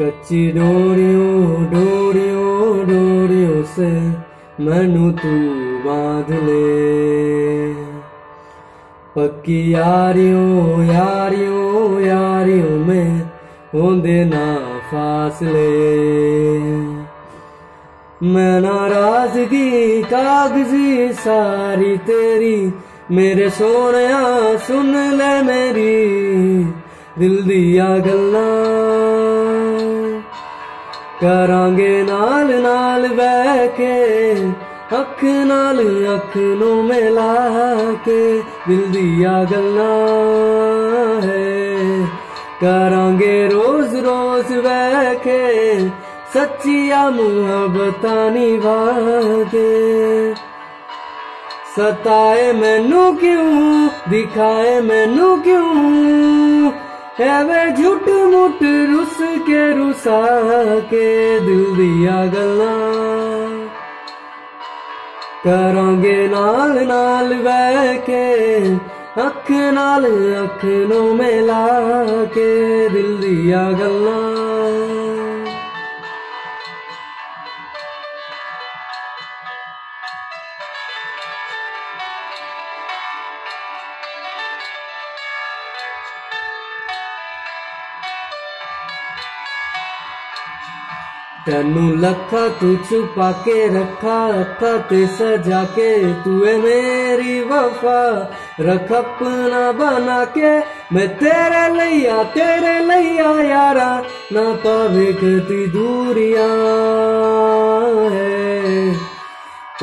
कच्ची डोरियों डोरियों, डोरियो से मनु तू बाँध ले। पक्की यारियों यारियों यारियों में होंदे ना फासले। मैं नाराज़गी कागज़ी सारी तेरी, मेरे सोने सुन ले मेरी, दिल दिया गल्ला। ਕਰਾਂਗੇ ਨਾਲ ਨਾਲ ਬਹਿ ਕੇ, ਅੱਖ ਨਾਲ ਅੱਖ ਨੂੰ ਮਿਲਾ ਕੇ, ਦਿਲ ਦੀਆਂ ਗੱਲਾਂ ਹੈ। ਕਰਾਂਗੇ ਰੋਜ਼ ਰੋਜ਼ ਬਹਿ ਕੇ, ਸੱਚੀਆਂ ਮੁਹੱਬਤਾਂ ਨਿਭਾਦੇ ਸਤਾਏ ਮੈਨੂੰ ਕਿਉਂ, ਦਿਖਾਏ ਮੈਨੂੰ ਕਿਉਂ ਐਵੇਂ ਝੁੱਟ ਮੁੱਟ ਰੁੱਸ ਕੇ ਰੁਸਾ ਕੇ ਦਿਲ ਦੀਆਂ ਗੱਲਾਂ। ਕਰਾਂਗੇ ਨਾਲ ਨਾਲ ਬਹਿ ਕੇ, ਅੱਖ ਨਾਲ ਅੱਖ ਨੂੰ ਮਿਲਾ ਕੇ ਦਿਲ ਦੀਆਂ ਗੱਲਾਂ। ਤੈਨੂੰ ਲੱਖਾ ਤੂੰ ਛੁਪਾ ਕੇ ਰੱਖਾ, ਅੱਖਾਂ ਤੇ ਸਜਾ ਕੇ ਤੂੰ ਏ ਮੇਰੀ ਵਫਾ। ਰੱਖ ਆਪਣਾ ਬਣਾ ਕੇ ਮੈਂ ਤੇਰੇ ਲਈ ਆ, ਤੇਰੇ ਲਈ ਆ ਯਾਰਾ। ਨਾ ਪਾਵੇ ਕਦੀ ਦੂਰੀਆਂ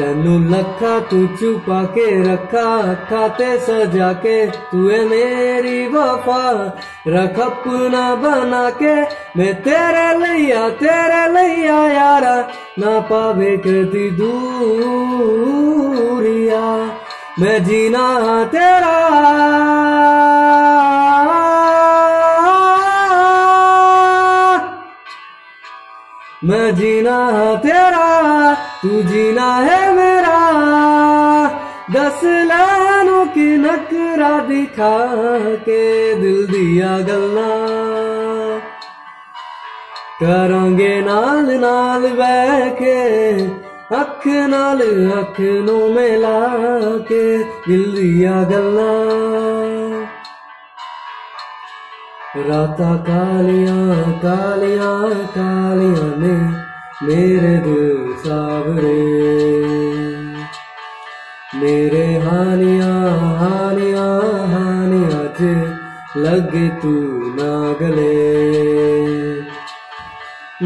तेनू लखा तू छुपा के रखा अखा ते सजा के तू है मेरी वफा। रख अपना बना के मैं तेरे लिया तेरे लिया यारा। ना पावे कदी दूरिया, मैं जीना तेरा। मैं जीना तेरा तू जीना है मेरा दस लानों की नकरा दिखा के दिल दिया गल्ला करांगे नाल नाल बह के अख नाल अख नो मिला के दिल दिया गल्ला राता कालियाँ कालियाँ कालियाँ ने मेरे दिल सावरे। मेरे हानियाँ हानियाँ हानियाँ च लगे तू ना गले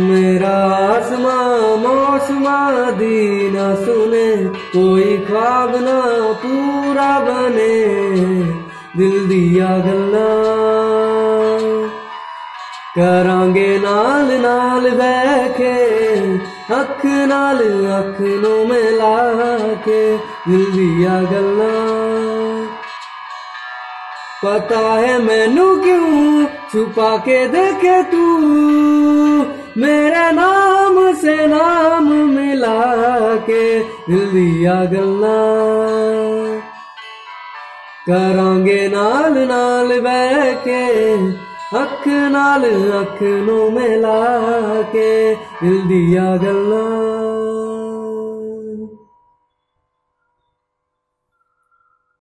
मेरा आसमां, मौसमा दी ना सुने, कोई ख्वाब ना पूरा बने। दिल दिया गल्ला करांगे नाल नाल बह के अख नाल अख नो मिला के दिल दिया गल्ला पता है मैनू क्यों छुपा के देखे तू मेरे नाम से नाम मिला के दिल दिया गल्ला करांगे नाल नाल बह के अख नाल अख नो मिला के दिल दिया गल्ला।